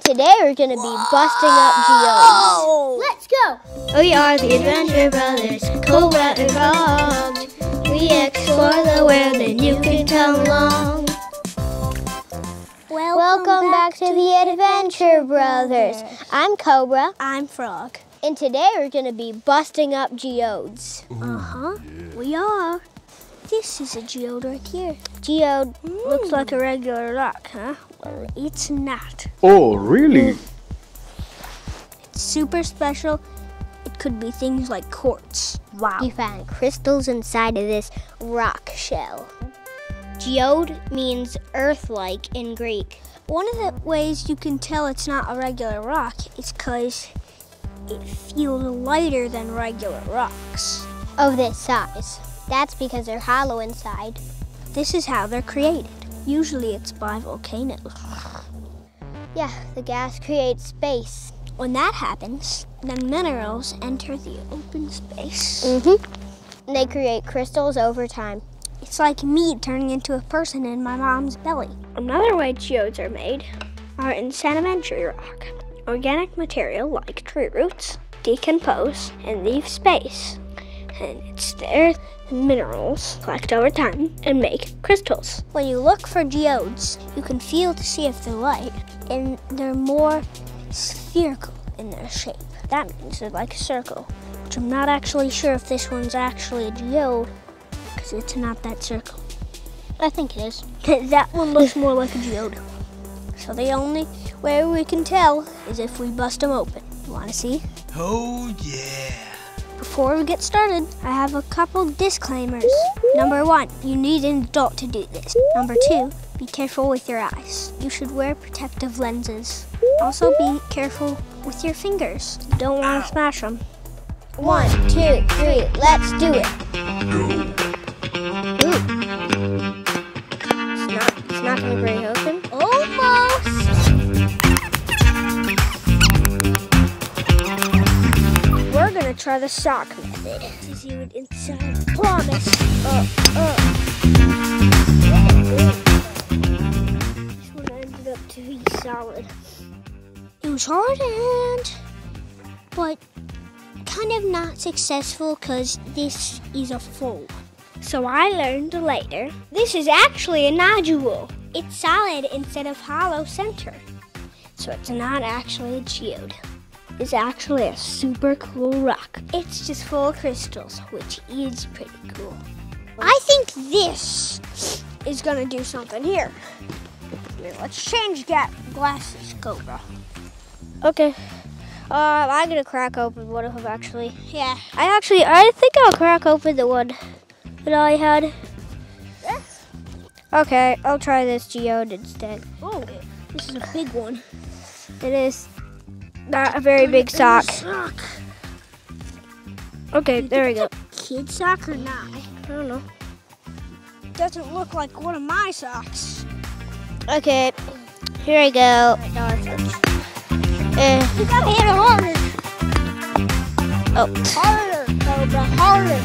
Today we're gonna be busting up geodes. Let's go! We are the Adventure Brothers, Cobra and Frog. We explore the world and you can come along. Welcome, back, to the Adventure Brothers. I'm Cobra, I'm Frog. and today we're gonna be busting up geodes. Uh huh. We are. This is a geode right here. Geode, Looks hmm. like a regular rock, huh? Well, it's not. Oh, really? Hmm. It's super special. It could be things like quartz. Wow. you found crystals inside of this rock shell. Geode means earth-like in Greek. One of the ways you can tell it's not a regular rock is because it feels lighter than regular rocks. of this size. That's because they're hollow inside. This is how they're created. Usually it's by volcanoes. Yeah, the gas creates space. When that happens, then minerals enter the open space. Mm-hmm. They create crystals over time. It's like me turning into a person in my mom's belly. Another way geodes are made are in sedimentary rock. Organic material like tree roots decompose and leave space. And it's there the minerals collect over time and make crystals. When you look for geodes, you can feel to see if they're light and they're more spherical in their shape. That means they're like a circle, which I'm not actually sure if this one's actually a geode because it's not that circle. I think it is. that one looks more like a geode. So the only way we can tell is if we bust them open. You want to see? Oh, yeah. Before we get started, I have a couple disclaimers. Number one, you need an adult to do this. Number two, be careful with your eyes. You should wear protective lenses. Also, be careful with your fingers. You don't want to smash them. One, two, three, let's do it. Ooh. Try the sock method. To see what inside. Promise. Uh, uh. This one ended up to be solid. It was hard and, but kind of not successful because this is a fold. So I learned later this is actually a nodule. It's solid instead of hollow center. So it's not actually a geode. It's actually a super cool rock. It's just full of crystals, which is pretty cool. I think this is gonna do something here. Here, let's change that glasses, Cobra. Okay. Uh, I'm gonna crack open one of them actually. Yeah. I actually, I think I'll crack open the one that I had. Okay, I'll try this geode instead. Oh, this is a big one. It is not a very big sock. Sock. Okay, there we go. Kid sock or not? I don't know. Doesn't look like one of my socks. Okay, here I go. Eh, You gotta hit it harder. oh, Harder, Cobra, harder.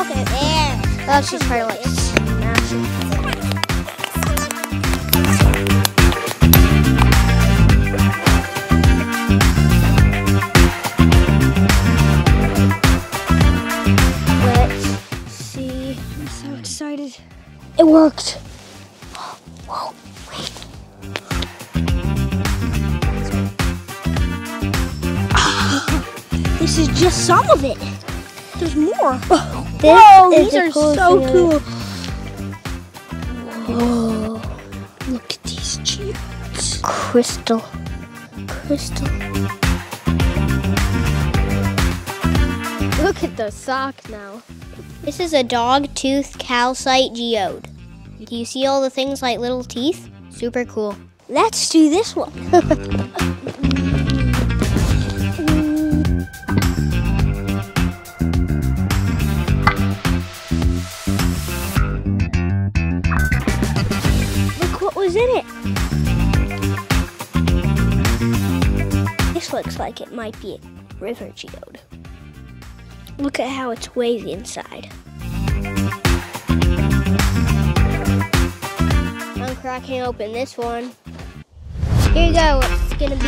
Okay, there. just try to like. Whoa, wait. this is just some of it. There's more. This Whoa, these the are so cool. Whoa. Look at these geodes. Crystal. Crystal. Look at the sock now. This is a dog tooth calcite geode. Do you see all the things like little teeth? Super cool. Let's do this one. Look what was in it. This looks like it might be a river geode. Look at how it's wavy inside. Cracking open this one. Here you go. It's gonna be.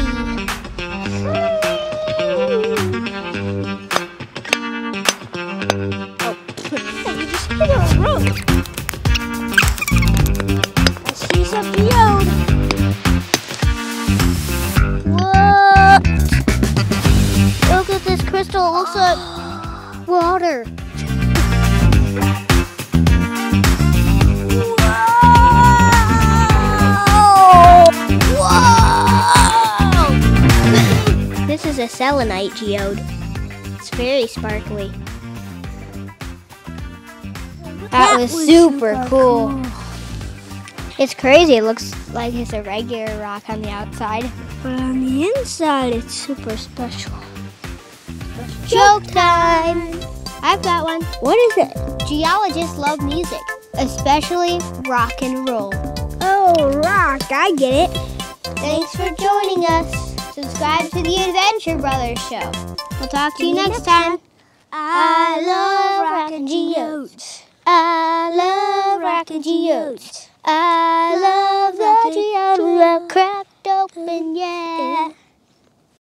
Oh, you just hit a rope. She's a. What? Look at this crystal. It looks like water. Is a selenite geode. It's very sparkly. That, was, super, cool. It's crazy. It looks like it's a regular rock on the outside. But on the inside, it's super special. Joke time! I've got one. What is it? Geologists love music, especially rock and roll. Oh, rock. I get it. Thanks for joining us. Subscribe to the Adventure Brothers show. We'll talk to you next time. I love rockin' geodes. I love rockin' geodes.